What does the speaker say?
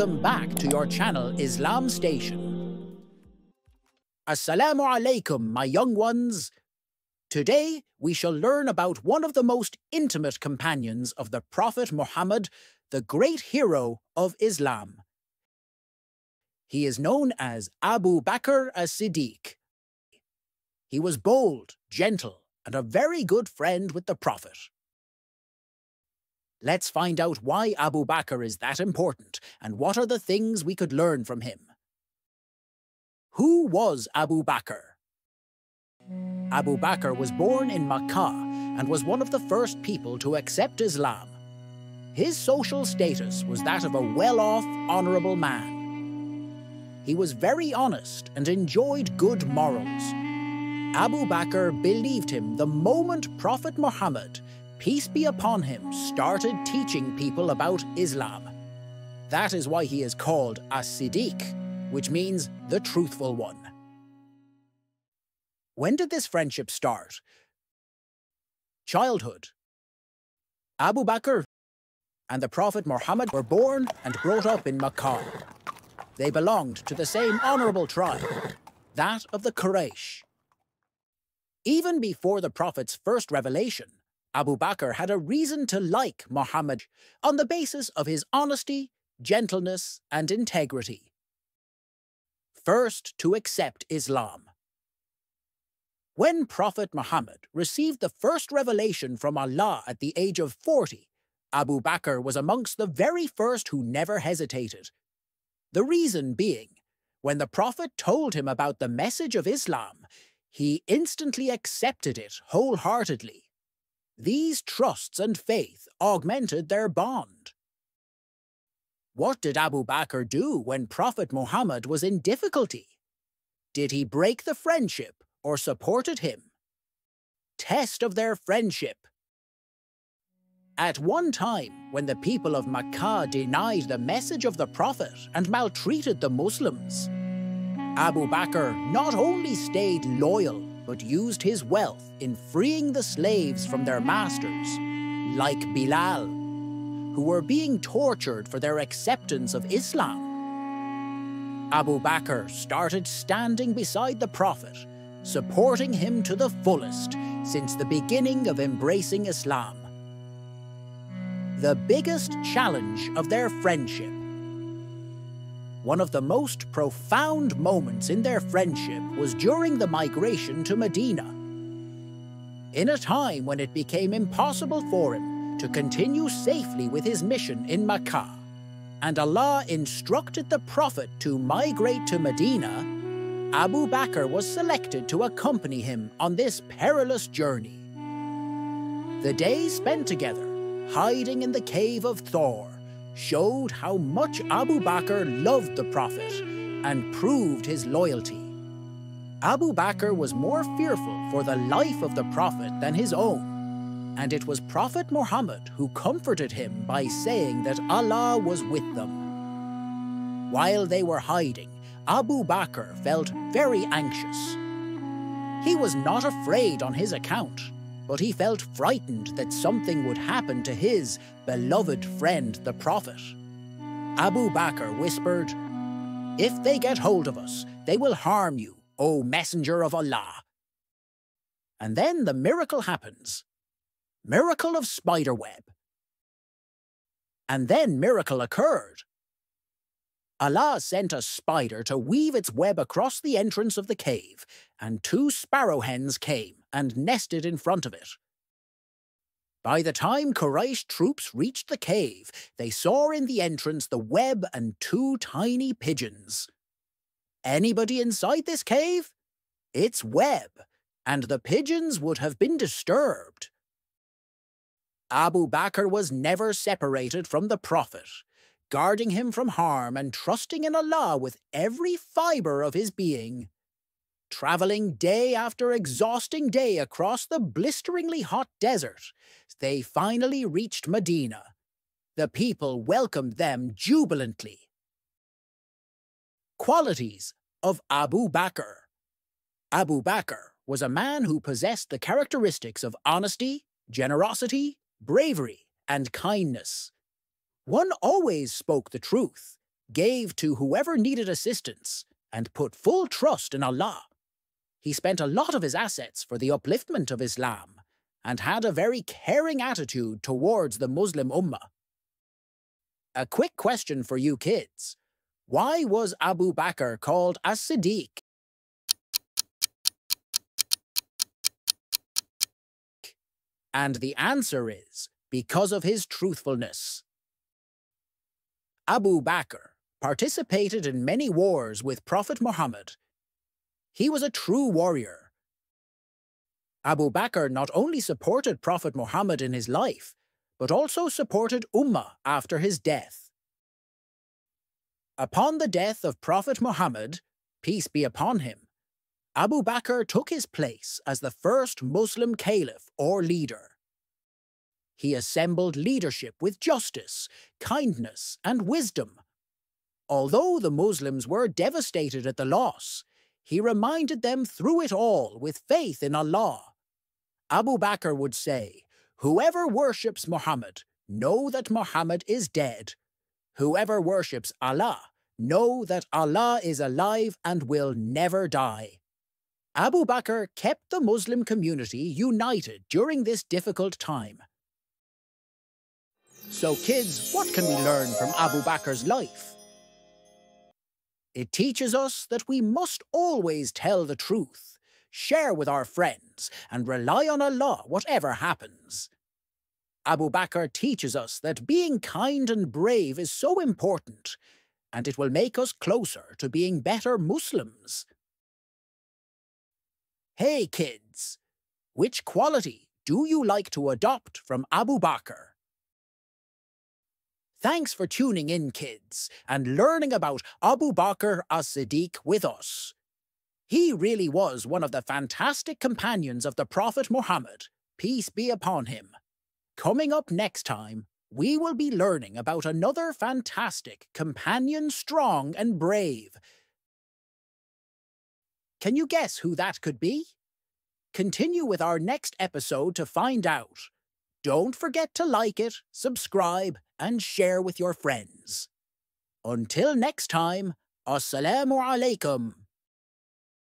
welcome back to your channel Islam Station. Assalamu alaikum, my young ones. Today, we shall learn about one of the most intimate companions of the Prophet Muhammad, the great hero of Islam. He is known as Abu Bakr as-Siddiq. He was bold, gentle, and a very good friend with the Prophet. Let's find out why Abu Bakr is that important and what are the things we could learn from him. Who was Abu Bakr? Abu Bakr was born in Makkah and was one of the first people to accept Islam. His social status was that of a well-off, honourable man. He was very honest and enjoyed good morals. Abu Bakr believed him the moment Prophet Muhammad, peace be upon him, started teaching people about Islam. That is why he is called as-Siddiq, which means the truthful one. When did this friendship start? Childhood. Abu Bakr and the Prophet Muhammad were born and brought up in Makkah. They belonged to the same honourable tribe, that of the Quraysh. Even before the Prophet's first revelation, Abu Bakr had a reason to like Muhammad on the basis of his honesty, gentleness, and integrity. First to accept Islam. When Prophet Muhammad received the first revelation from Allah at the age of 40, Abu Bakr was amongst the very first who never hesitated. The reason being, when the Prophet told him about the message of Islam, he instantly accepted it wholeheartedly. These trusts and faith augmented their bond. What did Abu Bakr do when Prophet Muhammad was in difficulty? Did he break the friendship or supported him. Test of their friendship. At one time, when the people of Makkah denied the message of the Prophet and maltreated the Muslims, Abu Bakr not only stayed loyal, but used his wealth in freeing the slaves from their masters, like Bilal, who were being tortured for their acceptance of Islam. Abu Bakr started standing beside the Prophet supporting him to the fullest since the beginning of embracing Islam. The biggest challenge of their friendship. One of the most profound moments in their friendship was during the migration to Medina. In a time when it became impossible for him to continue safely with his mission in Makkah, and Allah instructed the Prophet to migrate to Medina Abu Bakr was selected to accompany him on this perilous journey. The days spent together, hiding in the cave of Thawr, showed how much Abu Bakr loved the Prophet and proved his loyalty. Abu Bakr was more fearful for the life of the Prophet than his own, and it was Prophet Muhammad who comforted him by saying that Allah was with them. While they were hiding, Abu Bakr felt very anxious. He was not afraid on his account, but he felt frightened that something would happen to his beloved friend the Prophet. Abu Bakr whispered, If they get hold of us, they will harm you, O Messenger of Allah. And then the miracle happens. Miracle of spiderweb. And then miracle occurred. Allah sent a spider to weave its web across the entrance of the cave, and two sparrow hens came and nested in front of it. By the time Quraysh troops reached the cave, they saw in the entrance the web and two tiny pigeons. Anybody inside this cave? It's web, and the pigeons would have been disturbed. Abu Bakr was never separated from the Prophet, guarding him from harm and trusting in Allah with every fibre of his being. Travelling day after exhausting day across the blisteringly hot desert, they finally reached Medina. The people welcomed them jubilantly. Qualities of Abu Bakr Abu Bakr was a man who possessed the characteristics of honesty, generosity, bravery, and kindness. One always spoke the truth, gave to whoever needed assistance, and put full trust in Allah. He spent a lot of his assets for the upliftment of Islam and had a very caring attitude towards the Muslim Ummah. A quick question for you kids. Why was Abu Bakr called as-Siddiq? And the answer is because of his truthfulness. Abu Bakr participated in many wars with Prophet Muhammad. He was a true warrior. Abu Bakr not only supported Prophet Muhammad in his life, but also supported Ummah after his death. Upon the death of Prophet Muhammad, peace be upon him, Abu Bakr took his place as the first Muslim caliph or leader. He assembled leadership with justice, kindness, and wisdom. Although the Muslims were devastated at the loss, he reminded them through it all with faith in Allah. Abu Bakr would say, Whoever worships Muhammad, know that Muhammad is dead. Whoever worships Allah, know that Allah is alive and will never die. Abu Bakr kept the Muslim community united during this difficult time. So kids, what can we learn from Abu Bakr's life? It teaches us that we must always tell the truth, share with our friends, and rely on Allah whatever happens. Abu Bakr teaches us that being kind and brave is so important, and it will make us closer to being better Muslims. Hey kids, which quality do you like to adopt from Abu Bakr? Thanks for tuning in, kids, and learning about Abu Bakr as-Siddiq with us. He really was one of the fantastic companions of the Prophet Muhammad, peace be upon him. Coming up next time, we will be learning about another fantastic companion strong and brave. Can you guess who that could be? Continue with our next episode to find out. Don't forget to like it, subscribe, and share with your friends. Until next time, Assalamu alaikum.